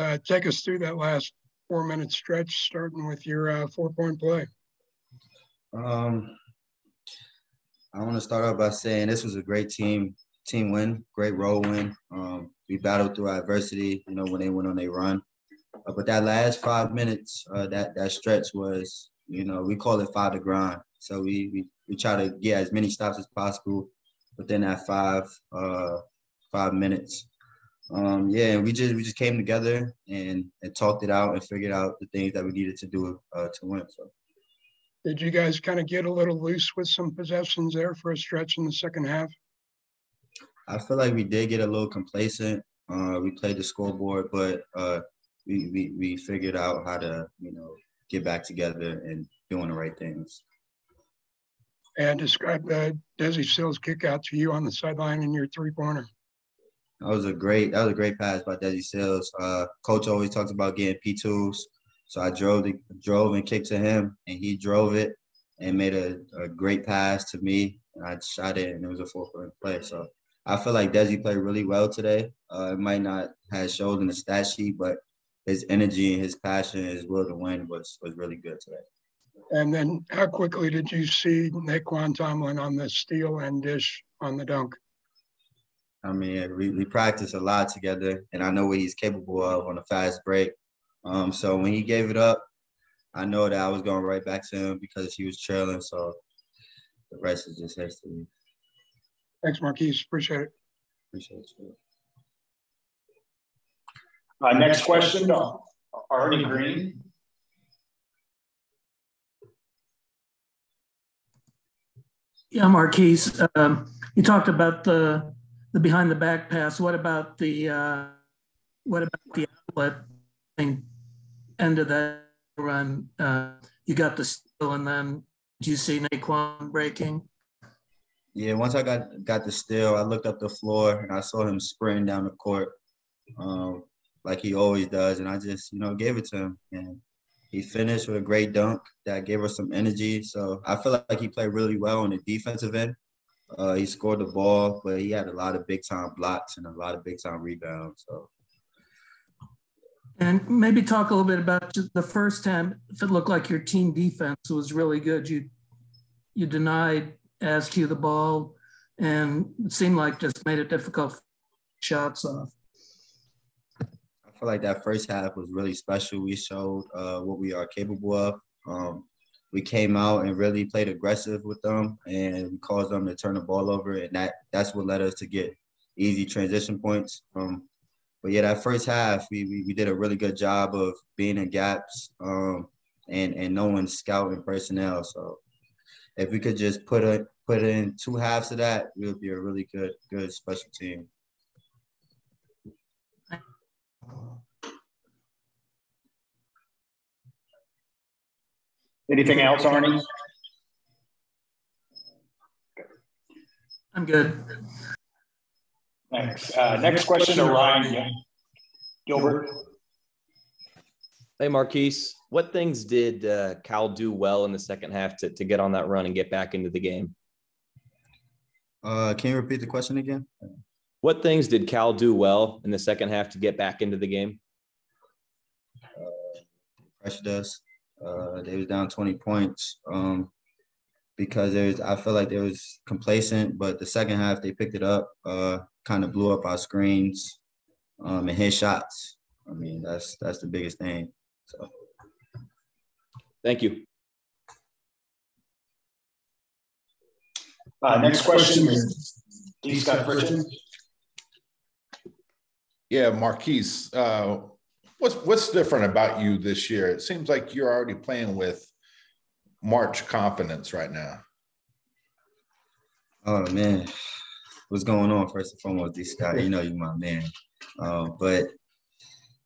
uh, take us through that last four minute stretch, starting with your uh, four point play. Um, I want to start off by saying this was a great team team win, great road win. Um, we battled through adversity, you know, when they went on their run. Uh, but that last five minutes, uh, that that stretch was, you know, we call it five to grind. So we we we try to get as many stops as possible within that five uh five minutes. Um, yeah, we just we just came together and and talked it out and figured out the things that we needed to do uh, to win. So. Did you guys kind of get a little loose with some possessions there for a stretch in the second half? I feel like we did get a little complacent. Uh, we played the scoreboard, but uh, we, we we figured out how to you know get back together and doing the right things. And describe the Desi Sills kick out to you on the sideline in your three pointer. That was a great that was a great pass by Desi Sills. Uh, Coach always talks about getting P twos, so I drove the drove and kicked to him, and he drove it and made a, a great pass to me, and I shot it, and it was a four point play. So I feel like Desi played really well today. Uh, it might not have showed in the stat sheet, but his energy and his passion, his will to win was was really good today. And then, how quickly did you see Nae'Qwan Tomlin on the steal and dish on the dunk? I mean, we, we practice a lot together, and I know what he's capable of on a fast break. Um, so when he gave it up, I know that I was going right back to him because he was trailing. So the rest is just history. Thanks, Markquis. Appreciate it. Appreciate you. Uh, next question, uh, Arnie Green. Yeah, Markquis, um, you talked about the the behind the back pass. What about the uh, what about the outlet end of that run? Uh, you got the steal, and then did you see Nae'Qwan breaking? Yeah, once I got got the steal, I looked up the floor and I saw him sprinting down the court, um, like he always does, and I just you know gave it to him, and he finished with a great dunk that gave us some energy. So I feel like he played really well on the defensive end. Uh, he scored the ball, but he had a lot of big time blocks and a lot of big time rebounds. So. And maybe talk a little bit about the first time. If it looked like your team defense was really good, you you denied Askew the ball, and it seemed like just made it difficult shots off I feel like that first half was really special. We showed uh, what we are capable of. Um, we came out and really played aggressive with them, and we caused them to turn the ball over, and that that's what led us to get easy transition points. Um, but yeah, that first half, we, we, we did a really good job of being in gaps um, and and knowing scouting personnel. So if we could just put a put in two halves of that, we would be a really good good special team. Anything else, Arnie? I'm good. Thanks. Uh, next question to Ryan Gilbert. Hey, Markquis. What things did uh, Cal do well in the second half to, to get on that run and get back into the game? Uh, can you repeat the question again? What things did Cal do well in the second half to get back into the game? Uh, pressured us. Uh, they was down 20 points um, because there's I felt like they was complacent, but the second half they picked it up, uh, kind of blew up our screens um, and hit shots. I mean that's that's the biggest thing. So. Thank you. Uh, next question is D. Scott Fritchen. Yeah, Markquis, uh, what's what's different about you this year? It seems like you're already playing with March confidence right now. Oh man, what's going on? First and foremost, D. Scott, you know you my man. Um, but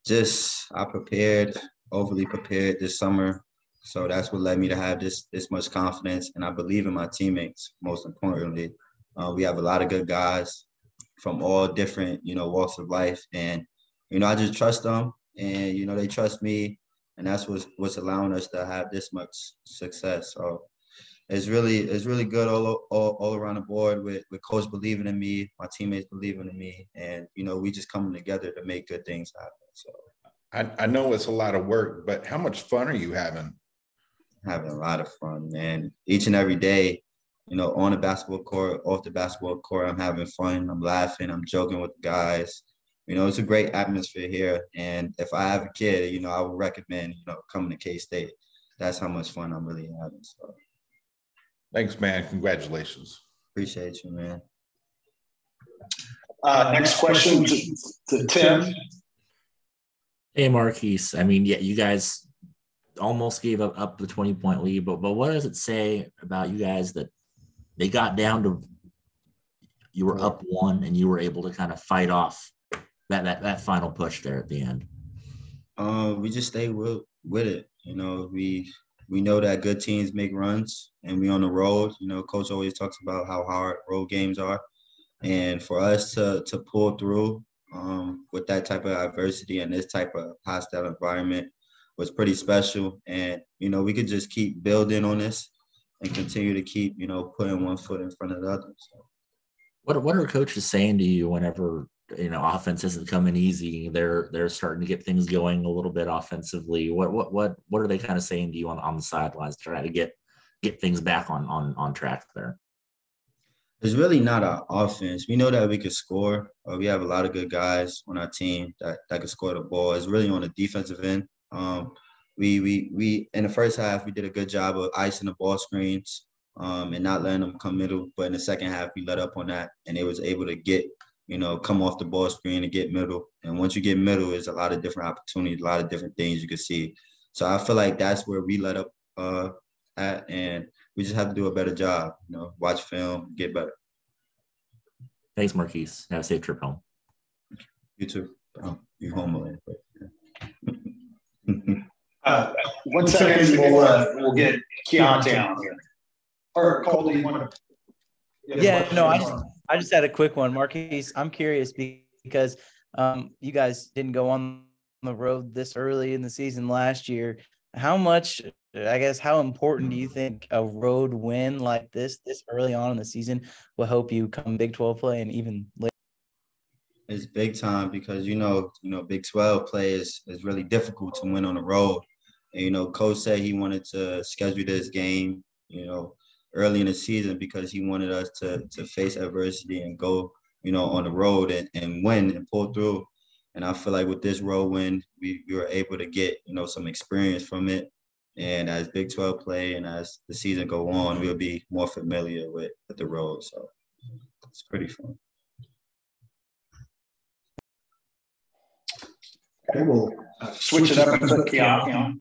just I prepared, overly prepared this summer. So that's what led me to have this this much confidence, and I believe in my teammates. Most importantly, uh, we have a lot of good guys from all different, you know, walks of life. And, you know, I just trust them and, you know, they trust me. And that's what's, what's allowing us to have this much success. So it's really, it's really good all, all, all around the board with, with coach believing in me, my teammates believing in me. And, you know, we just coming together to make good things happen. So I, I know it's a lot of work, but how much fun are you having? Having a lot of fun, man. Each and every day, you know, on the basketball court, off the basketball court, I'm having fun. I'm laughing. I'm joking with the guys. You know, it's a great atmosphere here. And if I have a kid, you know, I would recommend, you know, coming to K State. That's how much fun I'm really having. So Thanks, man. Congratulations. appreciate you, man. Uh, next question to, to Tim. Hey, Markquis. I mean, yeah, you guys almost gave up, up the 20 point lead, but, but what does it say about you guys that they got down to you were up one and you were able to kind of fight off that, that, that final push there at the end? Uh, we just stay with, with it. You know, we we know that good teams make runs and we on the road. You know, coach always talks about how hard road games are. And for us to to pull through um, with that type of adversity and this type of hostile environment was pretty special. And you know, we could just keep building on this and continue to keep you know putting one foot in front of the other. So. What what are coaches saying to you whenever you know offense isn't coming easy? They're they're starting to get things going a little bit offensively. What what what what are they kind of saying to you on on the sidelines to try to get get things back on on on track there? It's really not our offense. We know that we can score. Uh, we have a lot of good guys on our team that, that can score the ball. It's really on the defensive end. Um, we we we in the first half we did a good job of icing the ball screens um, and not letting them come middle. But in the second half we let up on that and it was able to get you know come off the ball screen and get middle. And once you get middle, there's a lot of different opportunities, a lot of different things you can see. So I feel like that's where we let up uh, at and we just have to do a better job. You know, watch film, get better. Thanks, Markquis. Have a safe trip home. You too. Oh, you home already. Uh, one second, we'll, uh, we'll get Keyontae on here. Or Cole, do you want to? Yeah, no, I just, I just had a quick one, Markquis. I'm curious because um, you guys didn't go on the road this early in the season last year. How much, I guess, how important do you think a road win like this, this early on in the season, will help you come Big 12 play and even later? It's big time because you know, you know, Big 12 play is, is really difficult to win on the road. And, you know, coach said he wanted to schedule this game, you know, early in the season because he wanted us to to face adversity and go, you know, on the road and, and win and pull through. And I feel like with this road win, we, we were able to get, you know, some experience from it. And as Big 12 play and as the season go on, we'll be more familiar with, with the road. So it's pretty fun. Okay, we'll uh, switch it up and put on.